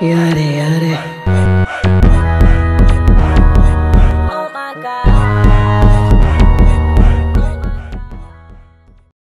Yare, yare.